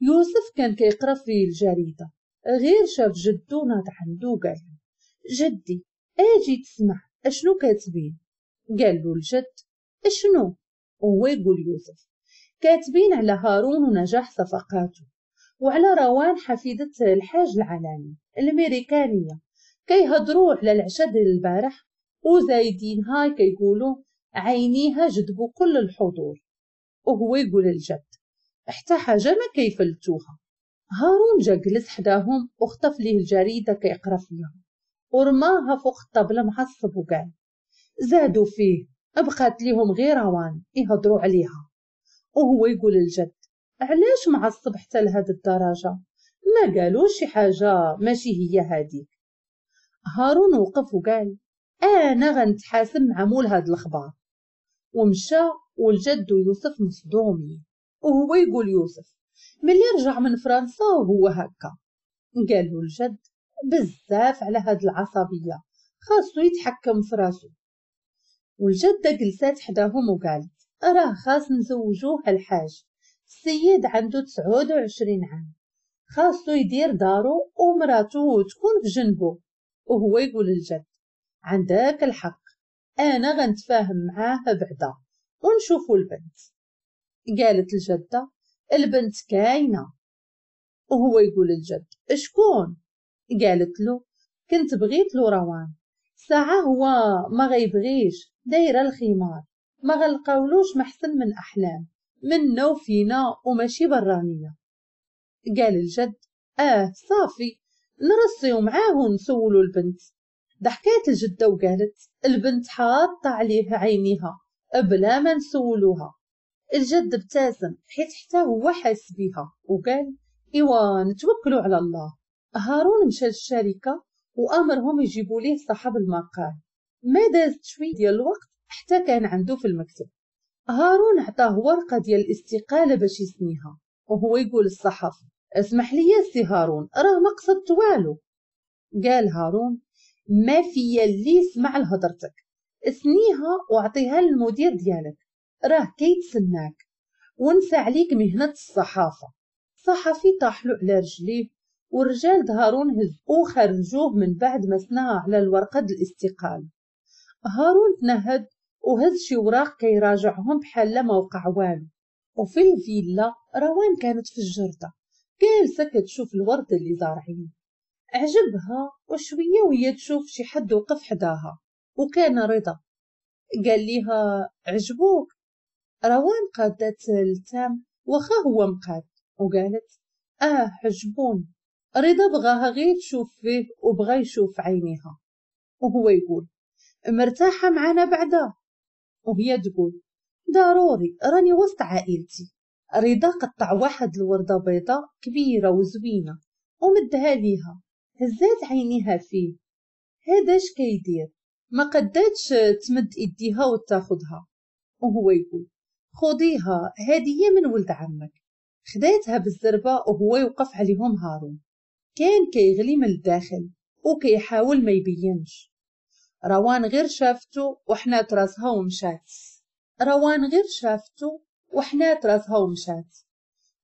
يوسف كان كيقرأ في الجريدة. غير شاف جدو ناض عندو قال جدي آجي تسمع أشنو كاتبين؟ قال له الجد أشنو؟ وهو يقول يوسف كاتبين على هارون ونجاح صفقاته وعلى روان حفيدة الحاج العلاني. الأمريكانية. كيهضروا على العشاء ديال البارح وزايدين هاي كيقولوا عينيها جذبوا كل الحضور. وهو يقول الجد حتى حاجة ما كيفلتوها. هارون جا جلس حداهم وخطف ليه الجريدة كيقرأ فيها. ورماها فوق الطبلة معصب وقال زادوا فيه بقات ليهم غير روان يهضروا عليها. وهو يقول الجد علاش معصب حتى لهاد الدرجة ما قالوش شي حاجة؟ ماشي هي هاديك. هارون وقف وقال أنا غنتحاسب مع مول هاد الخبار. ومشى والجد ويوسف مصدومين وهو يقول يوسف ملي رجع من فرنسا وهو هكا. قال له الجد بزاف على هاد العصبية خاصو يتحكم في راسو. والجدة جلسات حداهم وقالت راه خاص نزوجوه الحاج السيد عنده تسعود وعشرين عام. خاصو يدير دارو ومراتو تكون في جنبو وهو يقول الجد عندك الحق أنا غنتفاهم معاه بعدا ونشوفو البنت. قالت الجدة البنت كاينة. وهو يقول الجد شكون؟ قالت له كنت بغيت له روان ساعة هو ما غيبغيش دايرة الخمار ما غلقاولوش محسن من أحلام منا وفينا وماشي برانية. قال الجد آه صافي نرصيو معاه ونسولو البنت. ضحكات الجدة وقالت البنت حاطة عليه عينيها بلا ما نسولوها. الجد ابتسم حيت حتى هو حاس بيها وقال إيوا نتوكلوا على الله. هارون مشى للشركة وأمرهم يجيبوا ليه صاحب المقال. ما دازت شوي ديال الوقت حتى كان عنده في المكتب. هارون عطاه ورقة ديال الاستقالة باش يسنيها. وهو يقول الصحفي اسمح لي يا سي هارون راه ما قصدت والو قال هارون ما فيا اللي يسمع لهضرتك. اسنيها وعطيها للمدير ديالك. راه كيتسناك ونسى عليك مهنة الصحافة. صحفي طاحلو على رجليه والرجال هارون هز وخرجوه من بعد ما سناها على الورقة الاستقالة هارون تنهد وهز شي وراق كيراجعهم بحال ما وقع والو. وفي الفيلا روان كانت في الجردة جالسة كتشوف الورد اللي زارعين. عجبها وشوية وهي تشوف شي حد وقف حداها. وكان رضا. قال ليها عجبوك. روان قادت التام وخا هو مقاد. وقالت آه عجبون. رضا بغاها غير تشوف فيه وبغا يشوف عينيها. وهو يقول مرتاحة معانا بعدا. وهي تقول ضروري راني وسط عائلتي. رضا قطع واحد الوردة بيضة كبيرة وزوينة ومدها ليها هزات عينيها فيه. هذاش كيدير؟ ما قداتش تمد إيديها وتاخدها. وهو يقول خذيها هدية من ولد عمك. خداتها بالزربة وهو يوقف عليهم هارون. كان كيغلي من الداخل وكيحاول ما يبينش. روان غير شافته وحنات راسها ومشات. روان غير شافته وحنات راسها ومشات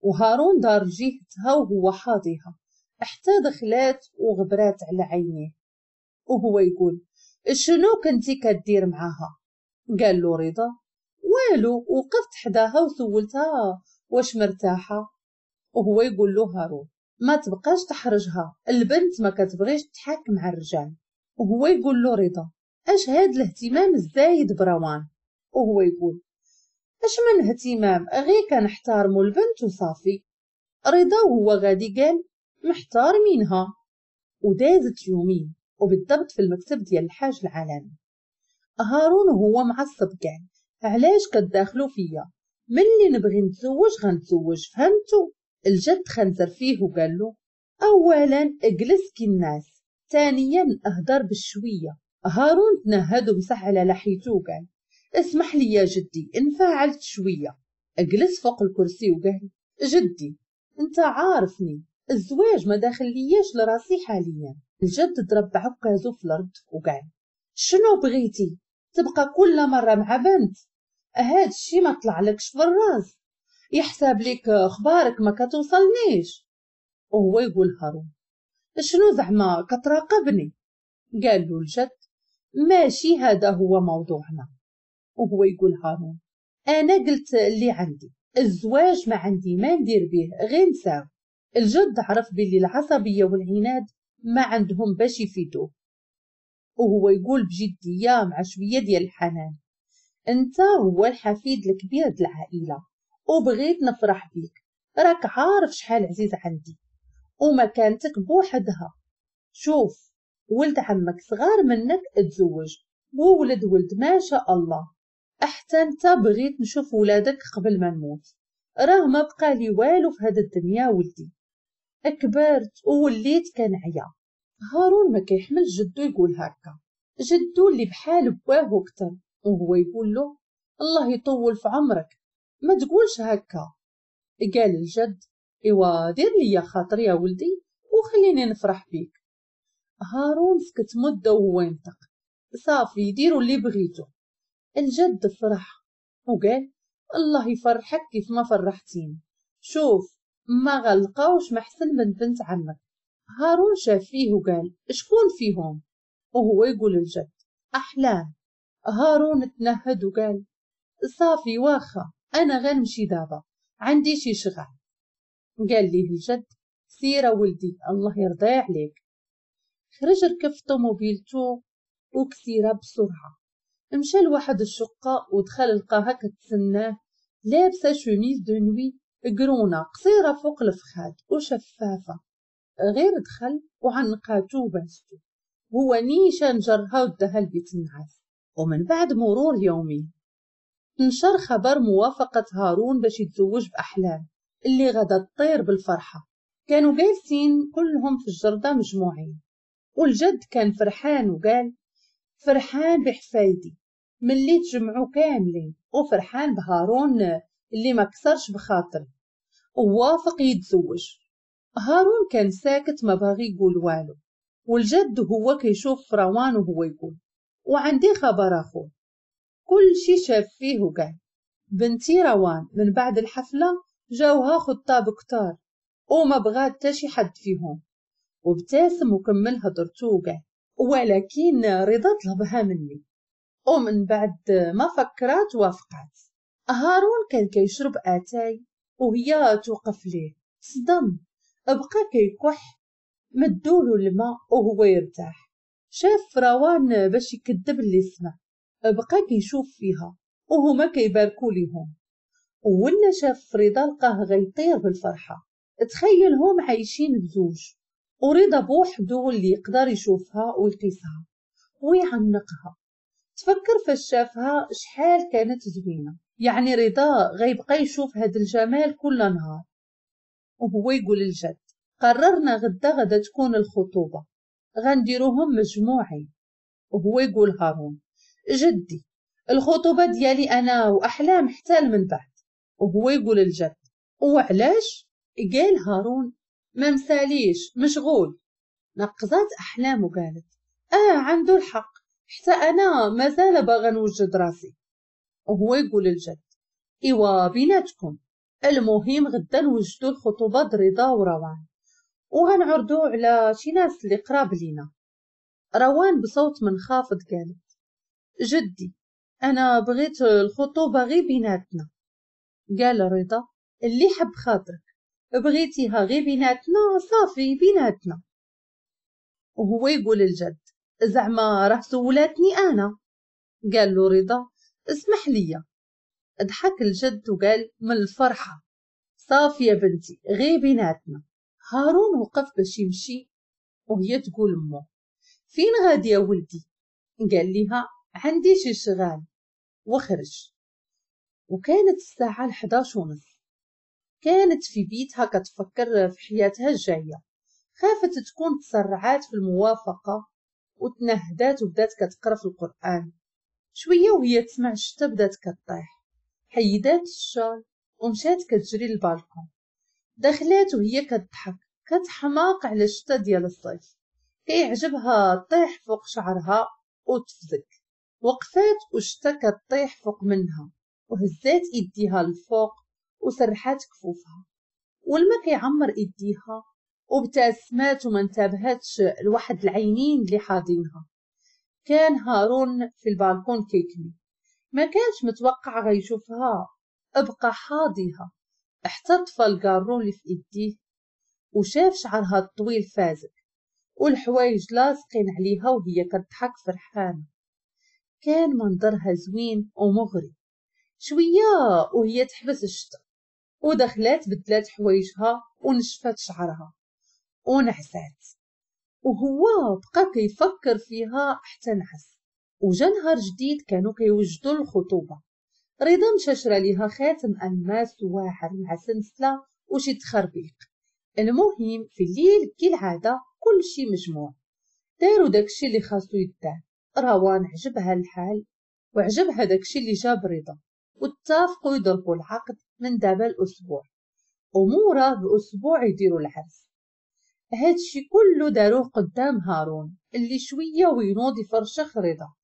وهارون دار جهتها وهو حاضيها. حتى دخلات وغبرات على عينيه. وهو يقول شنو كنتي كدير معاها؟ قال له رضا والو وقفت حداها وسولتها واش مرتاحة؟ وهو يقول له هارون ما تبقاش تحرجها البنت ما كتبغيش تحاك مع الرجال. وهو يقول له رضا أش هاد الاهتمام الزايد بروان؟ وهو يقول أش من اهتمام؟ غير كنحتارمو البنت وصافي رضا وهو غادي قال محتار منها. ودازت يومين وبالضبط في المكتب ديال الحاج العالمي. هارون هو معصب قال علاش كتداخلوا فيا؟ ملي نبغي نتزوج غنتزوج. فهمتوا الجد خنزر فيه وقال له اولا اجلس كي الناس ثانيا اهدر بالشويه هارون تنهد ومسح على لحيته وقال اسمح لي يا جدي انفعلت شوية. أجلس فوق الكرسي وقال جدي أنت عارفني. الزواج ما داخل لياش لراسي حاليا. الجد ضرب عكازو في الأرض وقال شنو بغيتي؟ تبقى كل مرة مع بنت؟ هاد الشي ما طلعلكش في الراس. يحسب لك أخبارك ما كتوصلنيش. وهو يقول هارون شنو زعما كتراقبني؟ قال له الجد ماشي هذا هو موضوعنا. وهو يقول هارون أنا قلت اللي عندي الزواج ما عندي ما ندير به غير نساو الجد عرف باللي العصبية والعناد ما عندهم باش يفيدوه. وهو يقول بجدية مع شوية ديال الحنان أنت هو الحفيد الكبير د العائلة وبغيت نفرح بيك. راك عارف شحال عزيز عندي ومكانتك بوحدها. شوف ولد عمك صغار منك تزوج وولد ولد ما شاء الله. حتى انت بغيت نشوف ولادك قبل ما نموت. راه ما بقى لي والو في هاد الدنيا ولدي. كبرت ووليت كنعيا هارون ما كيحملش جدو يقول هكا. جدو اللي بحال بواه كتر وهو يقول له الله يطول في عمرك. ما تقولش هكا. قال الجد إيوا دير لي خاطر يا ولدي وخليني نفرح بيك. هارون سكت مدة وهو ينطق صافي ديروا اللي بغيتو. الجد فرح. وقال الله يفرحك كيف ما فرحتيني. شوف ما غلقاوش محسن من بنت عمك. هارون شاف فيه وقال شكون فيهم؟ وهو يقول الجد أحلام هارون تنهد وقال صافي واخا أنا غنمشي دابا عندي شي شغل. قال ليه الجد سير ا ولدي الله يرضي عليك. خرج ركب في طوموبيلتو وكسيرة بسرعة. مشى لواحد الشقة ودخل لقاها كتسناه لابسة chemise de nuit قرونة قصيرة فوق الفخاد وشفافة. غير دخل وعنقاتو وباستو هو نيشان جرها ودها لبيت النعاس. ومن بعد مرور يومين. نشر خبر موافقة هارون باش يتزوج بأحلام اللي غدا تطير بالفرحة. كانوا جالسين كلهم في الجردة مجموعين. والجد كان فرحان وقال فرحان بحفايدي ملي تجمعوا كاملين وفرحان بهارون اللي ما كسرش بخاطري ووافق يتزوج. هارون كان ساكت ما باغي يقول والو والجد هو كيشوف روان وهو يقول وعندي خبر أخو. كل شي شاف فيه وقال بنتي روان من بعد الحفلة جاوها خطاب كتار وما بغات تا شي حد فيهم. وابتسم وكمل هضرتو وقال ولكن رضا طلبها مني. ومن بعد ما فكرات وافقات هارون كان كيشرب آتاي وهي توقف ليه. صدم. بقى كيكح مدولو الماء وهو يرتاح. شاف روان باش يكذب اللي سمع بقى كيشوف فيها وهما كيباركوا ليهم. ولا شاف رضا لقاه غيطير بالفرحة. تخيلهم عايشين بزوج. ورضا بوحدو اللي يقدر يشوفها ويقيسها ويعنقها. تفكر فاش شافها شحال كانت زوينة. يعني رضا غيبقى يشوف هاد الجمال كل نهار. وهو يقول الجد قررنا غدا غدا تكون الخطوبة. غنديروهم مجموعين. وهو يقول هارون جدي الخطوبة ديالي أنا وأحلام حتى من بعد. وهو يقول الجد وعلاش؟ قال هارون ما مساليش مشغول. نقزات أحلام وقالت آه عنده الحق. حتى أنا مازال باغا نوجد راسي. وهو يقول الجد إوا بيناتكم. المهم غدا نوجدو الخطوبة رضا وروان. وغنعرضو على شي ناس اللي قراب لينا. روان بصوت منخافض قالت جدي أنا بغيت الخطوبة غير بيناتنا. قال رضا اللي حب خاطرك. بغيتيها غير بيناتنا صافي بيناتنا. وهو يقول الجد زعما راه سولاتني أنا. قال له رضا اسمح لي ضحك الجد وقال من الفرحة. صافي يا بنتي غير بيناتنا. هارون وقف باش يمشي وهي تقول امه فين غادي يا ولدي؟ قال ليها عندي شي شغال. وخرج وكانت الساعة الحداش ونص. كانت في بيتها كتفكر في حياتها الجاية. خافت تكون تسرعات في الموافقة وتنهدات وبدات كتقرأ في القرآن. شوية وهي تسمع الشتا بدات كطيح. حيدات الشال ومشات كتجري للبالكون دخلات وهي كتضحك. كتحماق على الشتا ديال الصيف. كيعجبها طيح فوق شعرها وتفزك. وقفات وشتا كطيح فوق منها. وهزات إيديها لفوق وسرحات كفوفها. والما كيعمر إيديها وابتسمات وما انتبهتش لواحد العينين اللي حاضينها كان هارون في البالكون كيكمي ما كانش متوقع غيشوفها أبقى حاضيها احتطف القارون اللي في إيديه وشاف شعرها الطويل فازك. والحوايج لاصقين عليها وهي كتضحك فرحانة. كان منظرها زوين ومغري. شوية وهي تحبس الشتا ودخلات بدلات حوايجها ونشفت شعرها. ونعسات وهو بقى كيفكر فيها حتى نعس وجا نهار جديد كانوا كيوجدوا الخطوبة رضا مشى شرا ليها خاتم ألماس واعر مع سلسلة وشي تخربيق. المهم في الليل كالعادة كل شي مجموع. داروا داكشي اللي خاصو يدار روان عجبها الحال. وعجبها داكشي اللي جاب رضا. واتفقوا يضربوا العقد من دابا الأسبوع. ومورا بأسبوع يديروا العرس هادشي كله داروه قدام هارون اللي شوية وينوض يفرشخ رضا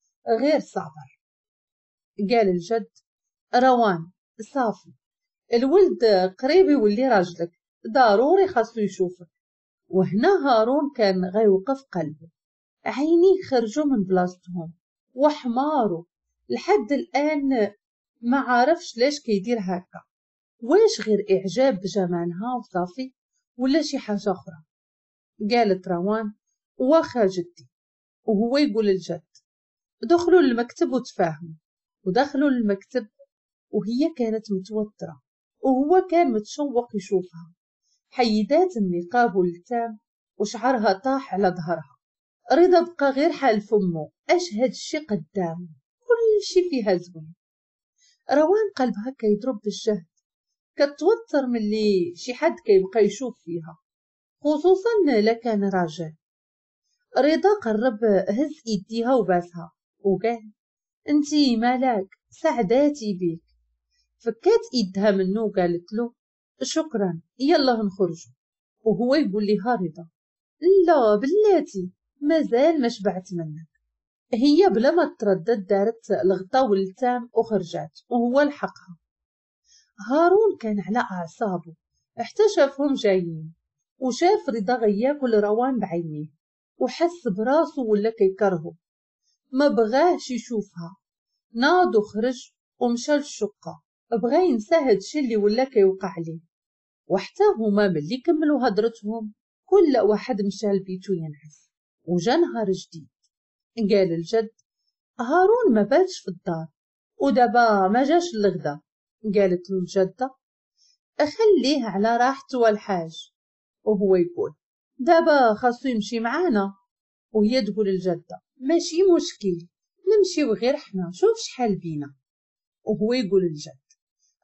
غير صابر. قال الجد روان صافي. الولد قريب يولي راجلك ضروري خاصو يشوفك. وهنا هارون كان غيوقف قلبه. عينيه خرجوا من بلاصتهم وحمارو. لحد الآن ما عارفش ليش كيدير هكا. واش غير إعجاب بجمالها وصافي ولا شي حاجة أخرى؟ قالت روان واخا جدي. وهو يقول الجد دخلوا للمكتب وتفاهموا. ودخلوا للمكتب وهي كانت متوترة. وهو كان متشوق يشوفها. حيدات النقاب والتام وشعرها طاح على ظهرها. رضا بقى غير حال فمه. أش الشي قدامه؟ كل شي فيها زوين. روان قلبها كيضرب بالجهد كتوتر ملي شي حد كيبقى يشوف فيها. خصوصا لا كان راجل. رضا قرب هز إيديها وباسها. وقال انتي مالك سعداتي بيك. فكات إيدها منه وقالت له شكرا يلا نخرجوا. وهو يقول لها رضا لا بلاتي مازال ما شبعت منك. هي بلا ما تردد دارت الغطا والتام وخرجات وهو لحقها. هارون كان على أعصابه. حتى شافهم جايين. وشاف رضا غياكل روان بعينيه. وحس براسو ولا كيكرهو ما بغاهش يشوفها. ناض وخرج ومشى للشقة. بغا ينسى هادشي اللي ولا كيوقع ليه وحتى هما ملي كملوا هضرتهم كل واحد مشى لبيتو ينعس. وجا نهار جديد. قال الجد هارون ما باتش في الدار. ودابا ما جاش الغدا قالت له الجدة أخليه على راحته الحاج وهو يقول دابا خاصو يمشي معانا. وهي تقول الجدة ماشي مشكل نمشيو غير حنا شوف شحال بينا. وهو يقول الجد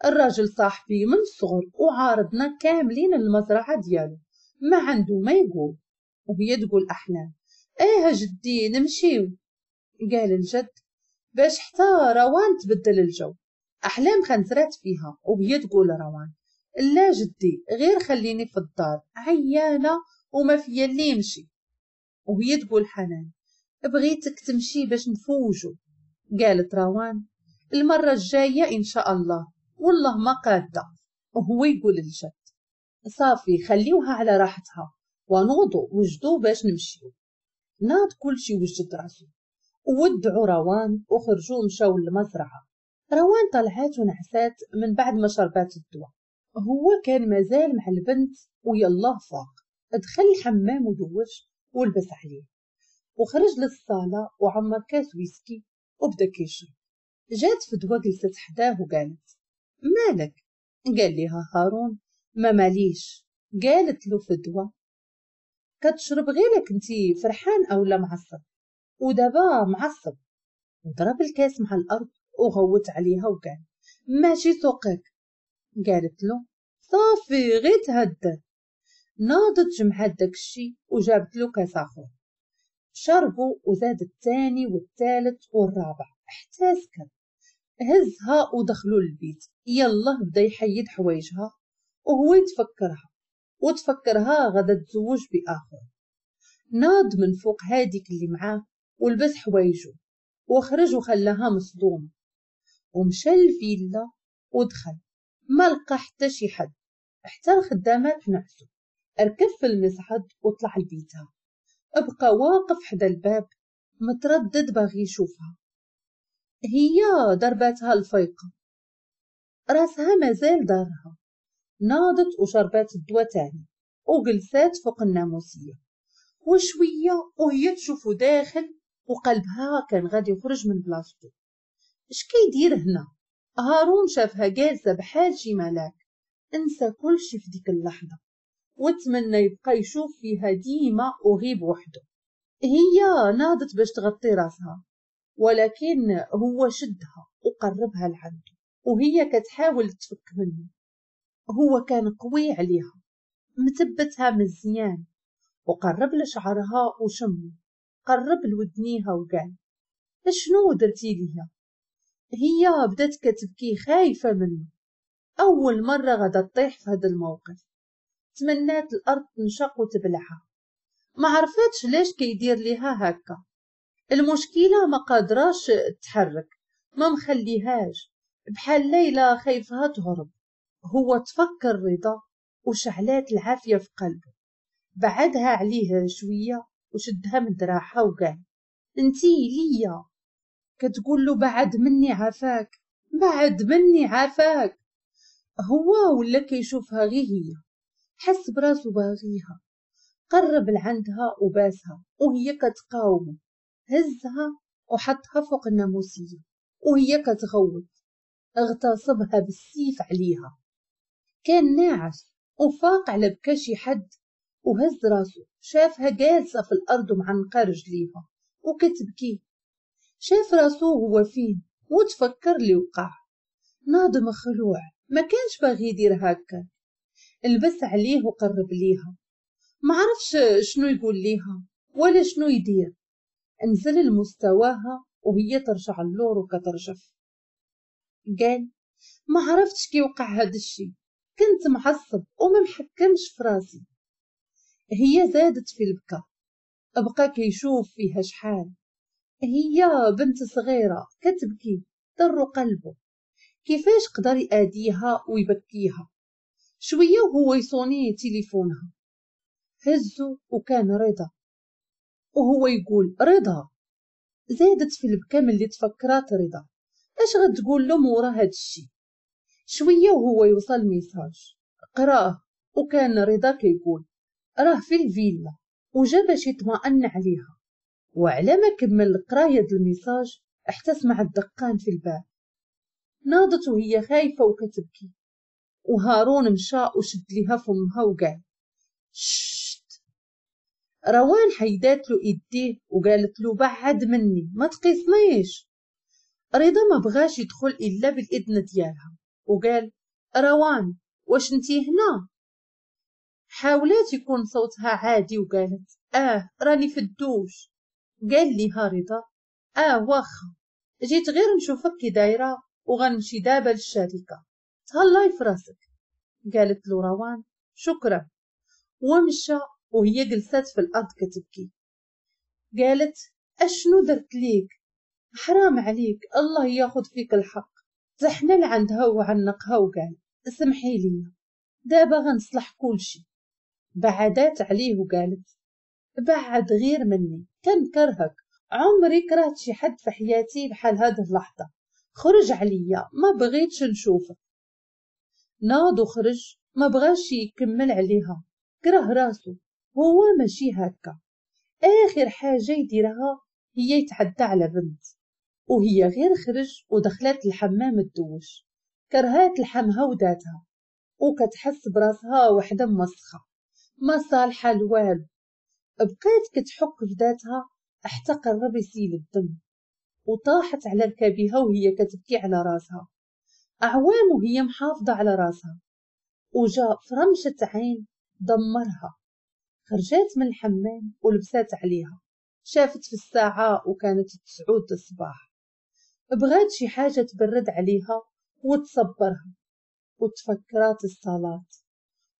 الراجل صاحبي من الصغر وعارضنا كاملين المزرعة ديالو ما عنده ما يقول. وهي تقول أحلام إيه جدي نمشيو. قال الجد باش حتى روان تبدل الجو. أحلام خنزرات فيها وهي تقول روان. لا جدي غير خليني في الدار. عيانة وما فيا اللي يمشي. وهي تقول حنان بغيتك تمشي باش نفوجو. قالت روان المرة الجاية إن شاء الله. والله ما قادة. وهو يقول الجد صافي خليوها على راحتها. ونوضو وجدو باش نمشيو. ناض كلشي وجد راسو. وودعوا روان وخرجوا مشاو للمزرعة. روان طلعات ونعسات من بعد ما شربات الدواء. هو كان مازال مع البنت ويلا فاق دخل الحمام ودوش ولبس عليه. وخرج للصالة وعمر كاس ويسكي وبدا كيشرب. جات فدوى جلست حداه وقالت مالك؟ قال لها هارون ما ماليش. قالت له فدوى كتشرب غيرك انتي فرحان اولا معصب؟ ودابا معصب. وضرب الكاس مع الأرض وغوت عليها وقال ماشي سوقك. قالت له صافي غير تهدى. ناضت جمعت داكشي وجابت له كاس آخر. شربوا وزاد الثاني والثالث والرابع حتى سكر. هزها ودخلوا للبيت. يلا بدا يحيد حوايجها وهو يتفكرها وتفكرها غدا تزوج بآخر. ناض من فوق هاديك اللي معاه ولبس حوايجو وخرج وخلاها مصدومة ومشى الفيلا ودخل. ما لقى حتى شي حد. حتى الخدامات نعسو ركب في المصعد وطلع لبيتها. بقى واقف حدا الباب متردد باغي يشوفها. هي ضرباتها الفيقة راسها مازال دارها. ناضت وشربات الدواء تاني. وجلسات فوق الناموسية. وشوية وهي تشوفو داخل وقلبها كان غادي يخرج من بلاصتو. اش كيدير هنا؟ هارون شافها جالسة بحال شي ملاك. انسى كل شي في ديك اللحظة. وتمنى يبقى يشوف فيها ديما وغيب وحده. هي ناضت باش تغطي راسها. ولكن هو شدها وقربها لعنده وهي كتحاول تفك منه. هو كان قوي عليها. مثبتها مزيان. وقرب لشعرها وشمه. قرب لودنيها وقال شنو درتي ليها؟ هي بدأت كتبكي خايفة منه. أول مرة غدا تطيح في هذا الموقف. تمنات الأرض تنشق وتبلعها. ما عرفتش ليش كيدير ليها هكا. المشكلة ما قادراش تحرك ما مخليهاش. بحال ليلى خايفها تهرب. هو تفكر رضا وشعلات العافية في قلبه. بعدها عليه شوية وشدها من دراعها وقال أنتي ليا. كتقول له بعد مني عافاك بعد مني عافاك. هو ولا كيشوفها غير هي حس براسو باغيها قرب لعندها وباسها وهي كتقاومه هزها وحطها فوق الناموسية وهي كتغوت اغتصبها بالسيف عليها. كان ناعس وفاق على بكا شي حد وهز راسو شافها جالسة في الأرض ومعنقة رجليها وكتبكي شاف راسو هو فين وتفكر لي وقع ناض مخلوع ما كانش باغي يدير هكا. لبس عليه وقرب ليها. ما عرفش شنو يقول ليها ولا شنو يدير. انزل لمستواها وهي ترجع اللور وكترجف. قال ما عرفتش كي وقع هاد الشي كنت معصب وما محكمش في راسي. هي زادت في البكا بقى كيشوف فيها شحال. هي بنت صغيرة كتبكي ضر قلبه. كيفاش قدر يأديها ويبكيها؟ شوية وهو يصوني تليفونها. هزو وكان رضا. وهو يقول رضا! زادت في البكا ملي تفكرات رضا. اش غتقول له مورا هادشي شوية وهو يوصل message. قراه وكان رضا كيقول راه في الفيلا. وجا باش يطمئن عليها. وعلى ما كمل القراية ال message حتى سمع الدقان في الباب. ناضت وهي خايفة وكتبكي. وهارون مشى وشد ليها فمها وقال شت روان حيدات له إيديه وقالت له بعد مني ما تقيسنيش. رضا ما بغاش يدخل إلا بالإذن ديالها. وقال روان واش انتي هنا؟ حاولت يكون صوتها عادي وقالت آه راني في الدوش. قال ليها رضا آه واخا. جيت غير نشوفك كي دايرة وغنمشي دابا للشركة. تهلاي في راسك. قالت له روان شكرا. ومشى وهي جلست في الأرض كتبكي. قالت أشنو درت ليك؟ حرام عليك الله ياخذ فيك الحق. زحنا لعندها وعنقها وقال اسمحي لي. دابا غنصلح كلشي بعدات عليه وقالت بعد غير مني. كنكرهك. عمري كرهت شي حد في حياتي بحال هذه اللحظة. خرج عليا. ما بغيتش نشوفك. ناض وخرج. ما بغاش يكمل عليها. كره راسو. هو ماشي هكا. آخر حاجة يديرها هي يتعدى على بنت. وهي غير خرج ودخلت الحمام الدوش كرهات لحمها وداتها. وكتحس براسها وحدة مسخة. ما صالحة لوالو بقيت كتحك في ذاتها حتى قرب يسيل الدم وطاحت على ركابها وهي كتبكي على راسها. أعوام وهي محافظة على راسها وجا فرمشة عين دمرها. خرجت من الحمام ولبسات عليها. شافت في الساعة وكانت تسعود الصباح. بغات شي حاجة تبرد عليها وتصبرها. وتفكرات الصلاة.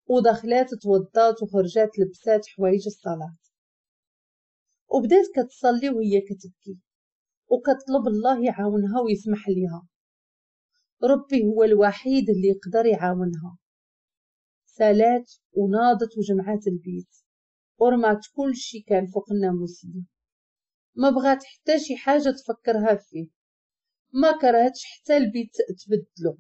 ودخلات توضات وخرجات لبسات حوايج الصلاة. وبدات كتصلي وهي كتبكي وكتطلب الله يعاونها ويسمح ليها. ربي هو الوحيد اللي يقدر يعاونها. سالات وناضت وجمعات البيت. ورمات كل شي كان فوق الناموسية ما بغات حتى شي حاجة تفكرها فيه. ما كرهتش حتى البيت تبدلو